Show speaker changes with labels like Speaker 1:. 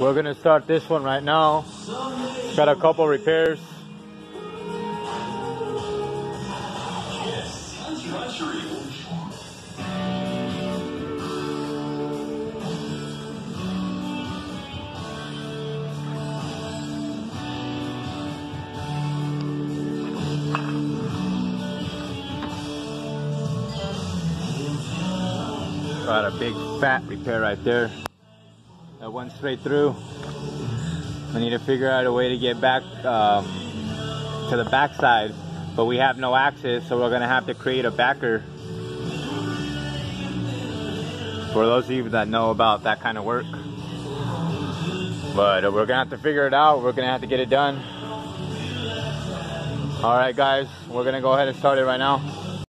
Speaker 1: We're gonna start this one right now. Got a couple repairs. Got a big fat repair right there. That went straight through. We need to figure out a way to get back um, to the backside, but we have no access, so we're gonna have to create a backer. For those of you that know about that kind of work. But we're gonna have to figure it out. We're gonna have to get it done. All right, guys, we're gonna go ahead and start it right now.